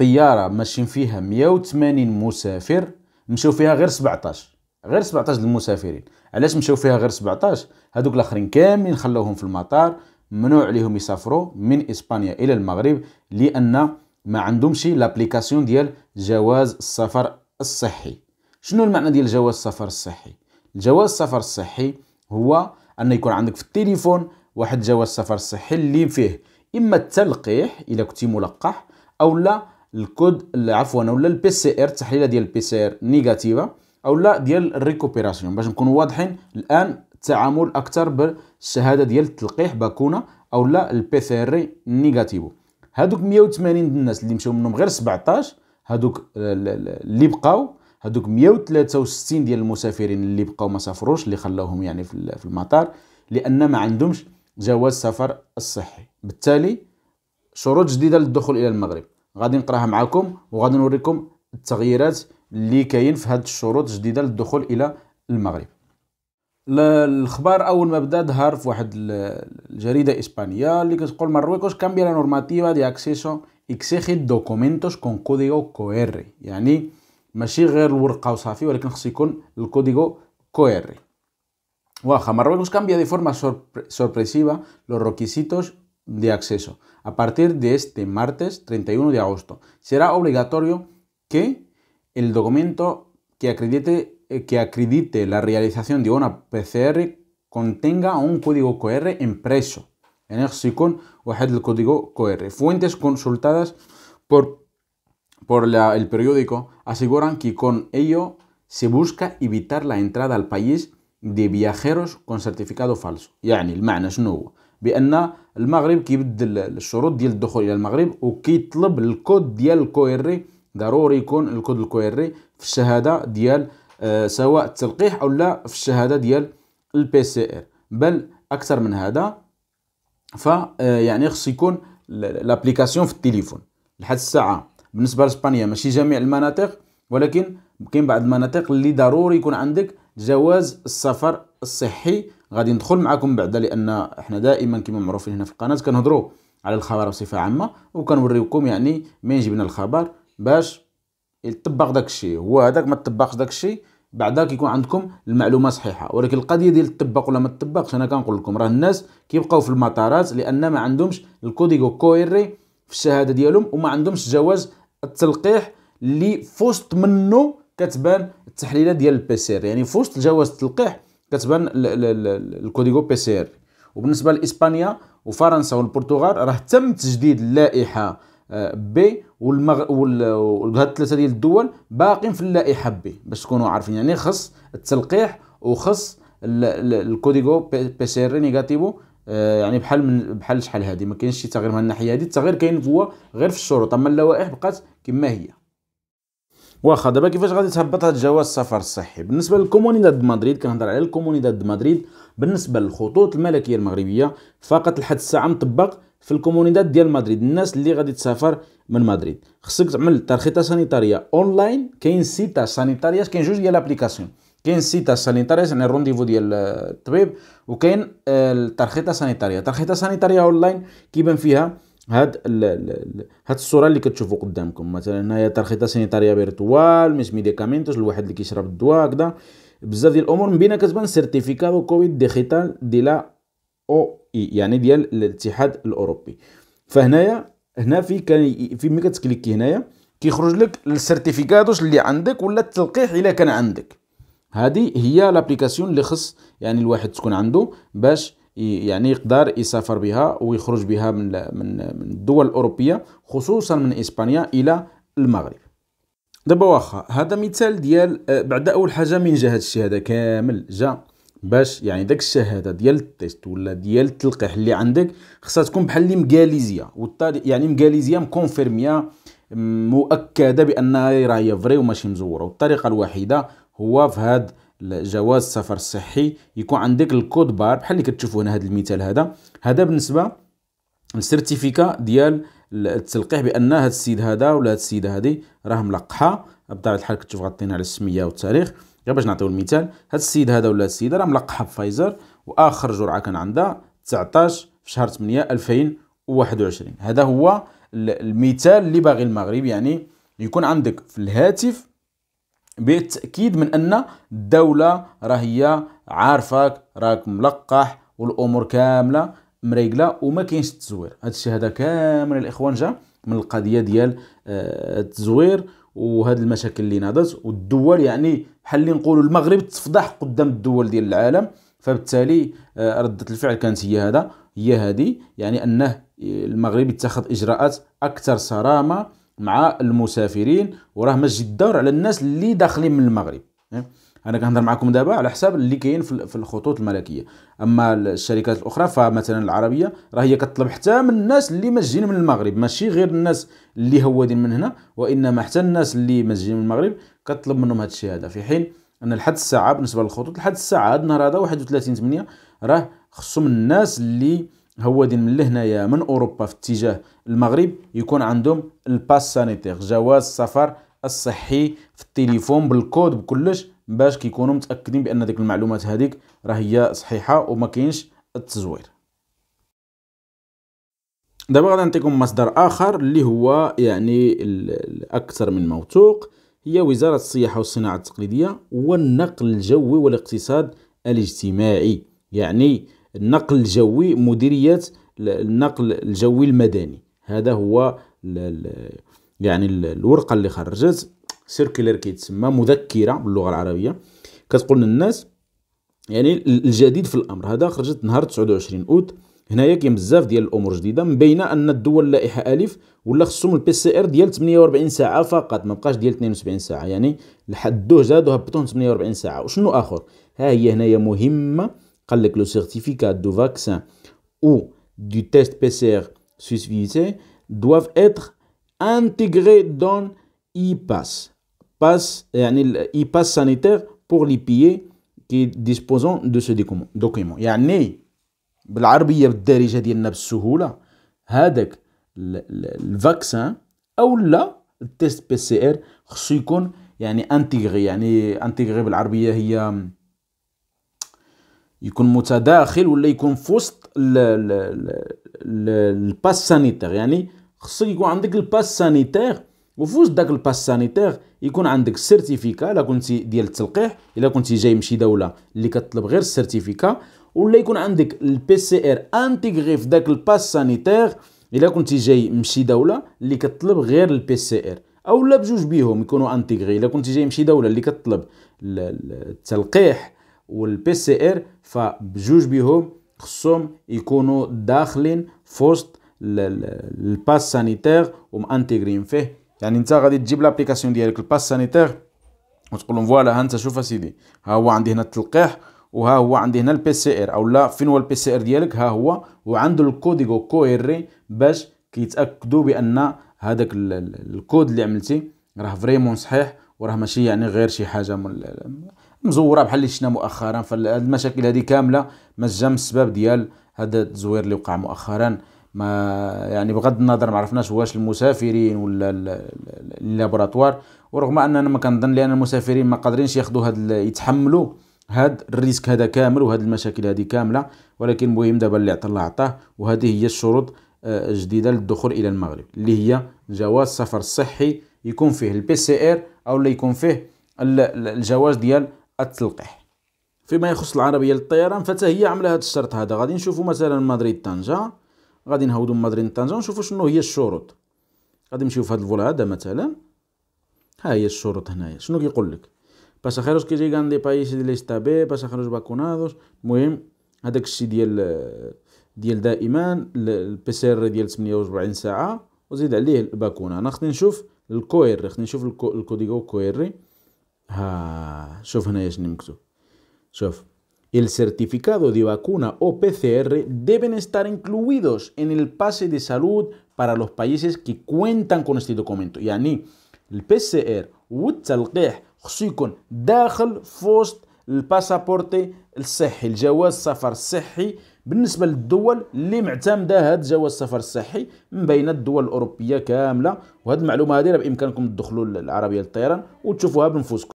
طيارة ماشيين فيها 180 مسافر مشاو فيها غير 17 غير 17 المسافرين. علاش مشاو فيها غير 17 هذوك الآخرين كاملين خلوهم في المطار ممنوع عليهم يسافروا من إسبانيا إلى المغرب لأن ما عندهمش لابليكاسيون ديال جواز السفر الصحي. شنو المعنى ديال جواز السفر الصحي؟ الجواز السفر الصحي هو أن يكون عندك في التليفون واحد جواز السفر الصحي اللي فيه إما التلقيح اذا كنتي ملقح أو لا الكود عفوا ولا ال PCR التحليله ديال ال PCR negativa أو لا ديال ال recuperación. باش نكونوا واضحين الآن التعامل أكثر بالشهادة ديال التلقيح vacuna أو لا ال PCR negativo. هادوك 180 الناس اللي مشاو منهم غير 17 هادوك اللي بقاو هادوك 163 ديال المسافرين اللي بقاو ما سافروش اللي خلاوهم يعني في المطار لأن ما عندهمش جواز سفر الصحي بالتالي شروط جديدة للدخول إلى المغرب. غادي نقراها معكم وغادي نوريكم التغييرات اللي كاين في هذه الشروط الجديدة للدخول إلى المغرب. الخبر أول ما بدا ظهر في واحد الجريدة إسبانية اللي كتقول Marruecos cambia la normativa de acceso exige documentos con código QR يعني ماشي غير الورقة وصافي ولكن خص يكون ال código كويري. واخا Marruecos cambia de forma sorpresiva los requisitos de acceso. A partir de este martes 31 de agosto será obligatorio que el documento que acredite eh, que acredite la realización de una PCR contenga un código QR impreso. En el código QR. Fuentes consultadas por, por el periódico aseguran que con ello se busca evitar la entrada al país de viajeros con certificado falso. يعني المعنى شنو هو؟ بأن المغرب كيبدل الشروط ديال الدخول إلى المغرب وكيطلب الكود ديال ال QR ضروري يكون الكود ال QR في الشهادة ديال آه، سواء التلقيح أو لا في الشهادة ديال ال PCR بل أكثر من هذا ف آه، يعني خص يكون la aplicación في التليفون لحد الساعة. بالنسبة لإسبانيا ماشي جميع المناطق ولكن كاين بعض المناطق اللي ضروري يكون عندك جواز السفر الصحي غادي ندخل معكم بعدا لأن إحنا دائما كما معروفين هنا في القناة كنهضروا على الخبر بصفة عامة وكنوريكم يعني منين جبنا الخبر باش يطبق داك الشيء. هو هذاك ما تطبقش داك الشيء بعدا كيكون عندكم المعلومة صحيحة. ولكن القضية ديال تطبق ولا ما تطبقش أنا كنقول لكم راه الناس كيبقاو في المطارات لأن ما عندهمش ال código QR في الشهادة ديالهم وما عندهمش جواز التلقيح اللي فوسط منه كتبان التحليله ديال ال PCR يعني في وسط جواز التلقيح كتبان ال código PCR. وبالنسبة لإسبانيا وفرنسا والبرتغال راه تم تجديد اللائحة آه، B والمغ... وهاد الثلاثة ديال الدول باقين في اللائحة B باش تكونوا عارفين. يعني خص التلقيح وخص ال código PCR negativo آه، يعني بحال من بحال شحال هادي. ما كاينش شي تغيير من الناحية. هادي التغيير كاين هو غير في الشروط أما اللوائح بقات كما هي. واخا دابا كيفاش غادي تهبط هاد الجواز السفر الصحي؟ بالنسبة لل comunidad مدريد كنهضر على ال comunidad مدريد. بالنسبة للخطوط الملكية المغربية فقط لحد الساعة مطبق في ال comunidad ديال مدريد. الناس اللي غادي تسافر من مدريد. خصك تعمل tarjeta sanitaria online. كاين cita sanitaria كاين جوج ديال la aplicación كاين cita sanitaria يعني ال rendez-vous ديال الطبيب وكاين آه، ال tarjeta sanitaria ال tarjeta sanitaria online كيبان فيها هاد هاد الصورة اللي كتشوفوا قدامكم. مثلا هنايا tarjeta sanitaria virtual mis medicamentos الواحد اللي كيشرب الدواء هكذا. بزاف ديال الأمور من بينها كتبان certificado covid digital de la UE يعني ديال الاتحاد الأوروبي. فهنايا هنا في كان في ملي كتكليكي هنايا كيخرج لك ال certificados اللي عندك ولا التلقيح إلا كان عندك. هذه هي la aplicación اللي خص يعني الواحد تكون عنده باش يعني يقدر يسافر بها ويخرج بها من من الدول الأوروبية خصوصا من إسبانيا إلى المغرب. دابا واخا هذا مثال ديال آه، بعد أول حاجة من جا الشيء هذا كامل جا باش يعني داك الشهادة ديال ال test ولا ديال التلقيح اللي عندك خصها تكون بحال اللي مكاليزيه يعني مكاليزيه مكونفيرمية مؤكدة بأنها راهي vrai وماشي مزورة. والطريقة الوحيدة هو في هاد جواز السفر الصحي يكون عندك ال code barre بحال اللي كتشوفوا هنا هذا المثال هذا. هذا بالنسبة لل certificat ديال التلقيح بأن هذا السيد هذا ولا هذه السيدة هذه راه ملقحه بطبيعة الحال كتشوف غطينا على السمية والتاريخ. غير باش نعطيو المثال هذا السيد هذا ولا السيدة راه ملقحه بفايزر وآخر جرعة كان عندها 19 في شهر 8 2021 هذا هو المثال اللي باغي المغرب يعني يكون عندك في الهاتف بالتاكيد من أن الدولة راهي عارفاك راك ملقح والأمور كاملة مريقلة وما كاينش التزوير هذا الشيء هذا كامل الاخوان جا من القضية ديال آه، التزوير وهاد المشاكل اللي ناضت. والدول يعني بحال اللي نقولوا المغرب تفضح قدام الدول ديال العالم. فبالتالي آه، ردة الفعل كانت هي هذا هي هذه. يعني أنه المغرب اتخذ إجراءات أكثر صرامة مع المسافرين وراه مجد الدور على الناس اللي داخلين من المغرب. أنا كنهضر معكم دابا على حساب اللي كاين في الخطوط الملكية. أما الشركات الأخرى فمثلا العربية راه هي كطلب حتى من الناس اللي مسجين من المغرب. ماشي غير الناس اللي هوادين من هنا وإنما حتى الناس اللي مسجين من المغرب كطلب منهم هذا الشيء هذا. في حين أن لحد الساعة بالنسبة للخطوط لحد الساعة هذا النهار هذا 31 8 راه خصهم الناس اللي هوادين من لهنايا من أوروبا في اتجاه المغرب يكون عندهم ال pass sanitaire جواز السفر الصحي في التليفون بالكود بكلش باش كيكونوا متأكدين بأن ديك المعلومات هذيك راه هي صحيحة وما كاينش التزوير. دابا غادي نعطيكم مصدر آخر اللي هو يعني الاكثر من موثوق هي وزارة السياحه والصناعة التقليدية والنقل الجوي والاقتصاد الاجتماعي. يعني النقل الجوي مديرية النقل الجوي المدني. هذا هو يعني الورقة اللي خرجت سيركيلر كيتسمى مذكرة باللغة العربية. كتقول للناس يعني الجديد في الأمر. هذا خرجت نهار 29 أوت. هنايا كاين بزاف ديال الأمور جديدة من بين أن الدول اللائحة ألف ولا خصهم ال PCR ديال 48 ساعة فقط ما بقاش ديال 72 ساعة. يعني لحدوه زادوا هبطوه 48 ساعة. وشنو آخر؟ ها هي هنايا مهمة قال لك le certificat de vaccin ou de test PCR susvisés doivent être intégrés dans e-pass passe يعني ال e-pass sanitaire pour les pays qui disposent de ce document يعني بالعربية بالدارجة ديالنا بالسهولة هذاك ال vaccin أو لا ال test PCR خصو يكون يعني intégré يعني intégré بالعربية هي يكون متداخل ولا يكون في وسط ال pass sanitaire. يعني خصك يكون عندك ال pass sanitaire وفي وسط داك ال pass sanitaire يكون عندك ال certificat الا كنتي ديال التلقيح إلا كنتي جاي من شي دولة اللي كتطلب غير ال certificat ولا يكون عندك ال PCR intégré في داك ال pass sanitaire إلا كنتي جاي من شي دولة اللي كتطلب غير ال PCR أو لا بجوج بيهم يكونوا intégré إلا كنتي جاي من شي دولة اللي كتطلب التلقيح. وال PCR فبجوج بيهم خصهم يكونوا داخلين في وسط ال pass sanitaire ومانتيغرين فيه. يعني انت غادي تجيب l'application ديالك ال pass sanitaire وتقول لهم voilà ها انت شوف اسيدي ها هو عندي هنا التلقيح وها هو عندي هنا ال PCR أو لا فين هو ال PCR ديالك؟ ها هو وعنده ال código QR باش كيتأكدوا بأن هذاك الكود اللي عملتي راه vraiment صحيح وراه ماشي يعني غير شي حاجة مزوره بحال اللي شفنا مؤخرا فالمشاكل هذه كامله مسجه من السبب ديال هذا التزوير اللي وقع مؤخرا. ما يعني بغض النظر ما عرفناش واش المسافرين ولا ال laboratoire ورغم أننا ما كنظن لأن المسافرين ما قادرينش ياخذوا هاد يتحملوا هاد ال risque هذا كامل وهاد المشاكل هذه كاملة. ولكن المهم دابا اللي عطى الله عطاه وهذه هي الشروط الجديدة آه، للدخول إلى المغرب اللي هي جواز سفر صحي يكون فيه ال PCR أو لا يكون فيه الجواز ديال التلقيح. فيما يخص العربية للطيران فتا هي عامله هذا الشرط هذا. غادي نشوفوا مثلا مدريد طنجة. غادي نهودو من مدريد طنجة ونشوفو شنو هي الشروط. غادي نمشيو في هاد ال vol هذا مثلا. ها هي الشروط هنايا. شنو كيقول لك؟ pasajeros que llegan de país de lista B pasajeros vacunados المهم هذاك الشيء ديال ديال دائما ال PCR ديال 48 ساعة وزيد عليه ال vacuna أنا خصني نشوف ال QR خصني نشوف ال código QR. ها شوف هنايا شنو مكتوب شوف El certificado de vacuna o PCR deben estar incluidos en el pase de salud para los países que cuentan con este documento يعني البي والتلقيح خصو يكون داخل في وسط الباسابورتي الصحي الجواز السفر الصحي بالنسبة للدول اللي معتمده هذا جواز السفر الصحي من بين الدول الاوروبيه كامله وهذه المعلومه هذه بامكانكم تدخلوا العربيه للطيران وتشوفوها بنفسكم